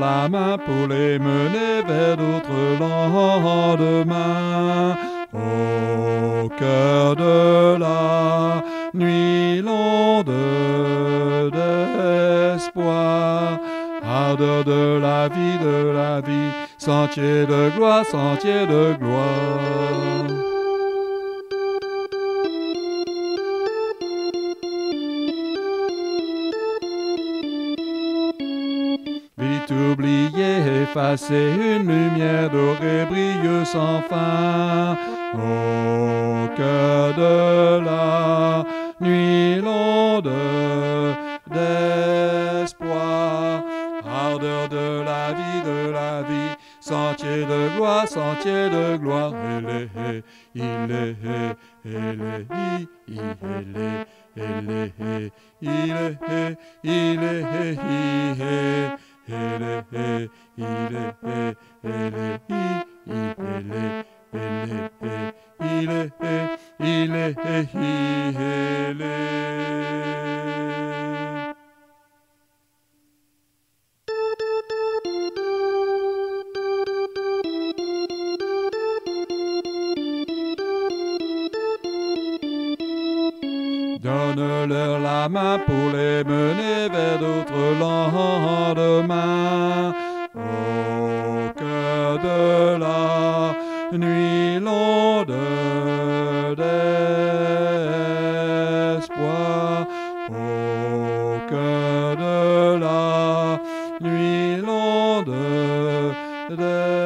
la main pour les mener vers d'autres lendemains. Au cœur de la nuit longue d'espoir, ardeur de la vie, de la vie, sentier de gloire, sentier de gloire. Oublié, effacé, une lumière dorée brille sans fin. Au cœur de la nuit longue d'espoir, ardeur de la vie, de la vie, sentier de gloire, sentier de gloire. Il est, il est, il est, il est, il est, il est, il est, il est. ele e ile e ele i i ele ele e ile e ile e hi ele Donne-leur la main pour les mener vers d'autres lendemains. Au cœur de la nuit longue d'espoir. Au cœur de la nuit longue d'espoir.